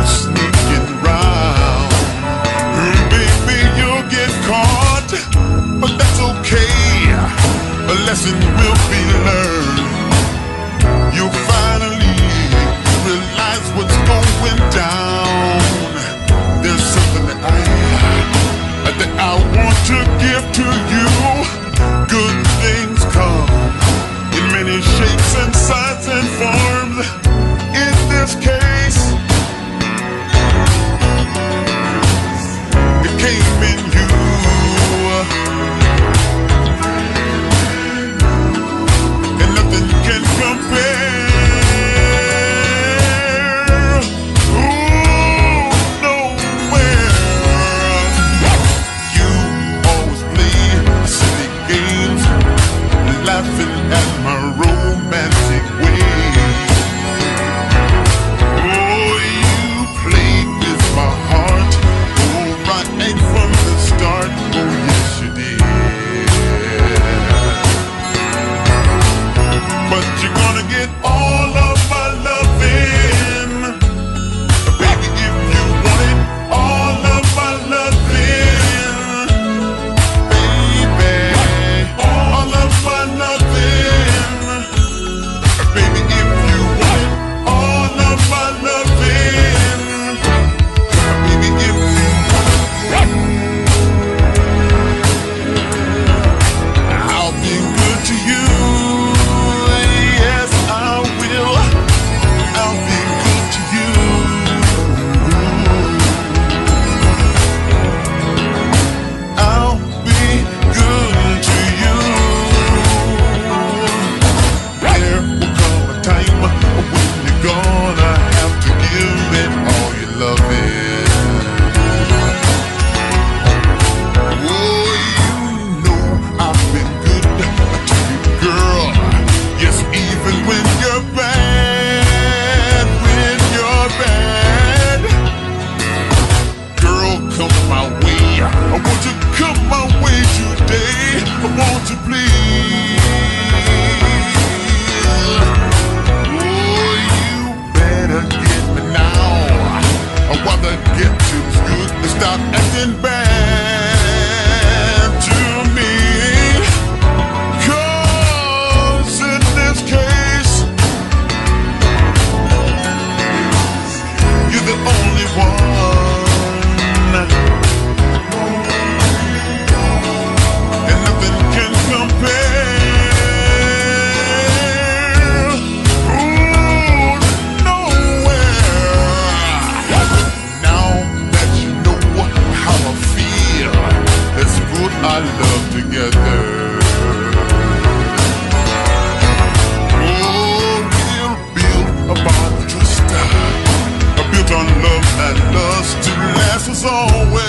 last want to please? Boy, you better get me now. While the get too's good, stop acting bad. our love together. Oh, we'll build upon true sky, built on love that lasts to last us always.